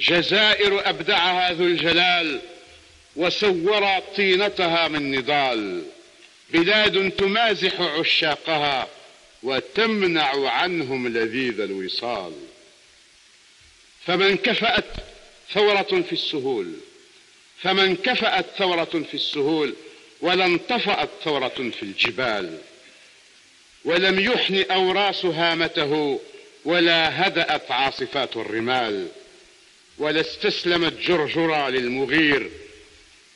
جزائر أبدعها ذو الجلال وسور طينتها من نضال. بلاد تمازح عشاقها وتمنع عنهم لذيذ الوصال. فمن كفأت ثورة في السهول فمن كفأت ثورة في السهول ولا انطفأت ثورة في الجبال. ولم يحن أوراس هامته ولا هدأت عاصفات الرمال. ولا استسلمت جرجرة للمغير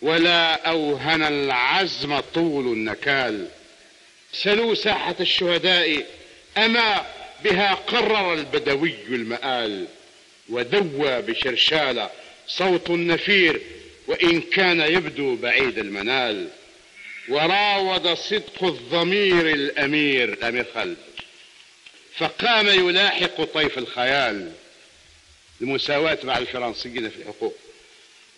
ولا أوهن العزم طول النكال. سلوا ساحة الشهداء أما بها قرر البدوي المآل ودوى بشرشالة صوت النفير وإن كان يبدو بعيد المنال. وراود صدق الضمير الأمير الأمير خلد فقام يلاحق طيف الخيال. المساواة مع الفرنسيين في الحقوق.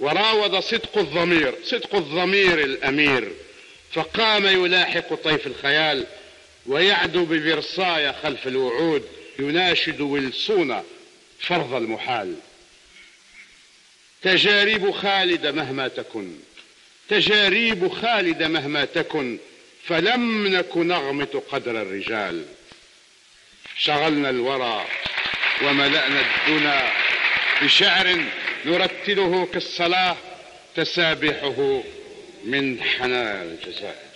وراود صدق الضمير صدق الضمير الأمير. فقام يلاحق طيف الخيال ويعدو بفرصايا خلف الوعود يناشد ويلسون فرض المحال. تجارب خالدة مهما تكن تجاريب خالدة مهما تكن فلم نك نغمط قدر الرجال. شغلنا الورى وملأنا الدنا بشعر نرتله كالصلاة تسابحه من حنان الجزائر